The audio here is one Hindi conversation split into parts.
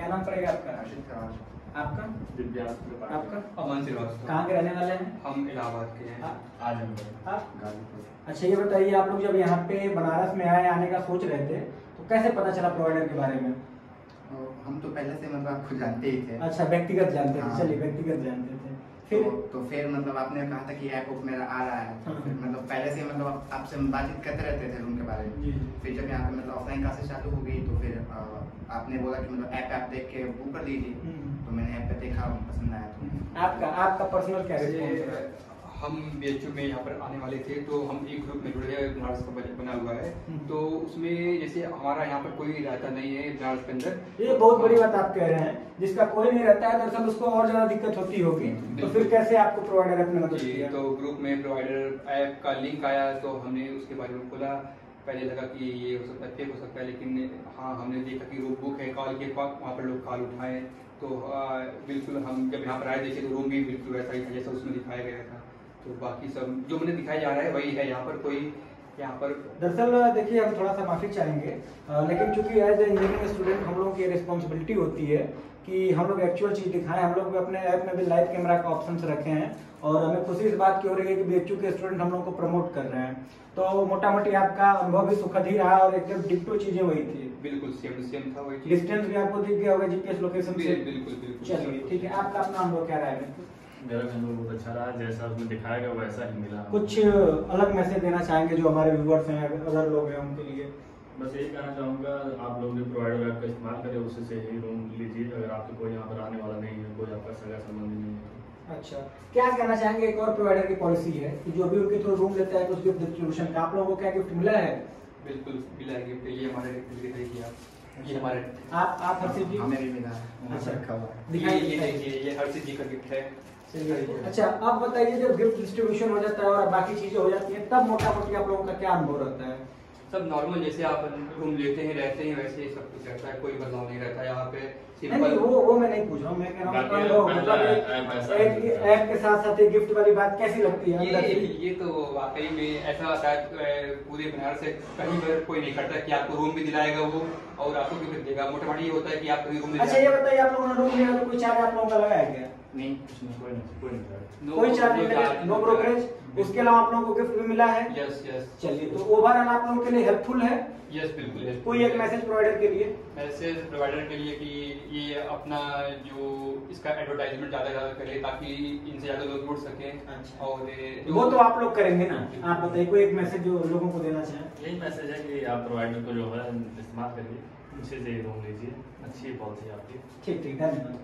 क्या नाम पड़ेगा आपका? हर्षित खराज आपका? दिव्यांश आपका? अमन श्रीवास्तव। कहाँ के रहने वाले हैं? हम इलाहाबाद के हैं। आप? आजमगढ़। आप? अच्छा ये बताइए आप लोग जब यहाँ पे बनारस में आए आने का सोच रहे थे तो कैसे पता चला प्रोवाइडर के बारे में? तो हम तो पहले से मतलब आपको जानते ही थे। अच्छा व्यक्तिगत जानते थे। हाँ। चलिए व्यक्तिगत जानते थे। फिर? फिर तो फिर मतलब आपने कहा था कि ऐप मेरा आ रहा है। तो हाँ। फिर मतलब पहले से मतलब आपसे हम बातचीत करते रहते थे रूम के बारे में। फिर जब यहाँ पे मतलब ऑफलाइन क्लासेस चालू हो गई तो फिर आपने बोला कि मतलब ऐप ऐप देख के बुक कर दीजिए हम्म। तो मैंने ऐप पे देखा पसंद आया तो। आपका आपका पर्सनल क्या हम बी में यहाँ पर आने वाले थे तो हम एक ग्रुप में जुड़े हैं बनारस का बजट बना हुआ है। हम्म। तो उसमें जैसे हमारा यहाँ पर कोई रहता नहीं है बनारस के अंदर। ये बहुत बड़ी बात आप कह रहे हैं जिसका कोई नहीं रहता है दरअसल उसको और ज़्यादा दिक्कत होती होगी। तो फिर कैसे आपको प्रोवाइडर अपने मदद जी तो ग्रुप में प्रोवाइडर ऐप का लिंक आया तो हमने उसके बारे में खोला पहले लगा कि ये हो सकता है फेक हो सकता है लेकिन हाँ हमने देखा कि रूम बुक है कॉल किए वहाँ पर लोग कॉल उठाए। तो बिल्कुल हम जब यहाँ पर आए देखे तो रूम भी बिल्कुल वैसा ही था जैसा उसमें दिखाया गया था। तो बाकी सब जो मैंने दिखाया जा रहा है वही है यहाँ पर कोई यहाँ पर दरअसल देखिए हम थोड़ा सा माफ़ी चाहेंगे अ, लेकिन चूँकि एज ए इंजीनियरिंग स्टूडेंट हम लोग की रिस्पॉन्सिबिलिटी होती है कि हम लोग एक्चुअल चीज़ दिखाएँ हम लोग अपने ऐप में भी लाइव कैमरा का ऑप्शन रखे हैं और हमें खुशी इस बात की हो रही है कि बीएचयू के स्टूडेंट हम लोग को प्रमोट कर रहे हैं। तो मोटा मोटी आपका अनुभव भी सुखद ही रहा और एकदम डिप्टो चीज़ें वही थी। बिल्कुल सेम सेम था वही डिस्टेंस भी आपको दिख गया होगा जीपीएस लोकेशन से। बिल्कुल बिल्कुल चलिए ठीक है आपका अपना अनुभव क्या रहा है? मेरा भी अनुभव बहुत अच्छा रहा जैसा उसमें दिखाया गया वैसा ही मिला। कुछ अलग मैसेज देना चाहेंगे जो हमारे व्यूअर्स हैं अदर लोग हैं उनके लिए? बस यही कहना चाहूँगा आप लोग भी प्रोवाइडर ऐप का इस्तेमाल करें उससे से ही रूम लीजिए। अगर आपको कोई यहाँ पर आने वाला नहीं है कोई आपका सगा संबंधी नहीं है। अच्छा। क्या कहना चाहेंगे एक और प्रोवाइडर की पॉलिसी है कि जो भी उनके थ्रू रूम लेता है कुछ गिफ्ट डिस्ट्रीब्यूशन का आप लोगों को क्या गिफ्ट मिला है? बिल्कुल मिला है गिफ्ट ये हमारे ये हमारे आप आप हर्षित जी हमें भी मिला अच्छा। रखा हुआ। है ये देखिए ये हर्षित जी का गिफ्ट है। अच्छा अब बताइए जब गिफ्ट डिस्ट्रीब्यूशन हो जाता है और बाकी चीज़ें हो जाती है तब मोटा मोटी आप लोगों का क्या अनुभव रहता है? सब नॉर्मल जैसे आप रूम लेते हैं रहते हैं वैसे ही सब कुछ रहता है कोई बदलाव नहीं रहता है यहाँ पे। नहीं नहीं सिंपल वो वो मैं नहीं पूछ रहा हूँ मैं कह रहा हूँ बाकी अनुभव पहला मतलब ऐप के साथ साथ गिफ्ट वाली बात कैसी लगती है ये ये तो वाकई में ऐसा शायद अ, पूरे बनारस से कहीं पर कोई नहीं करता कि आपको रूम भी दिलाएगा वो और आपको गिफ्ट देगा। मोटा मोटी ये होता है कि आप रूम अच्छा ये बताइए आप लोगों ने रूम लिया तो कोई चार्ज आप लोगों का लगाया गया नहीं कुछ नहीं कोई नहीं कोई नहीं कोई चार्ज नहीं लगा नो ब्रोकरेज उसके अलावा आप लोगों को गिफ्ट भी मिला है। यस यस चलिए तो ओवरऑल आप लोगों के लिए हेल्पफुल है। यस बिल्कुल कोई एक मैसेज प्रोवाइडर के लिए? मैसेज प्रोवाइडर के लिए कि ये अपना जो इसका एडवर्टाइजमेंट ज़्यादा ज़्यादा करे ताकि इनसे ज़्यादा लोग जुड़ सकें। अच्छा। और वो तो आप लोग करेंगे ना। आप बताइए कोई एक मैसेज जो लोगों को देना चाहें? यही मैसेज है कि आप प्रोवाइडर को जो है इस्तेमाल करिए। अच्छे से ही रूम लीजिए। अच्छी पॉलिसी आपकी। ठीक ठीक धन्यवाद।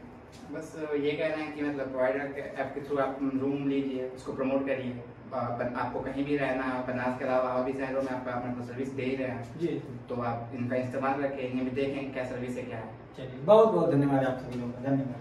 बस ये कह रहे हैं कि मतलब प्रोवाइडर के ऐप के थ्रू आप रूम लीजिए उसको प्रमोट करिए। आपको कहीं भी रहना है बनारस के अलावा और भी शहरों में आप अपना सर्विस दे ही रहे हैं जी। तो आप इनका इस्तेमाल रखें इन्हें भी देखें क्या सर्विस है क्या है। चलिए बहुत बहुत धन्यवाद आप सभी लोगों का धन्यवाद।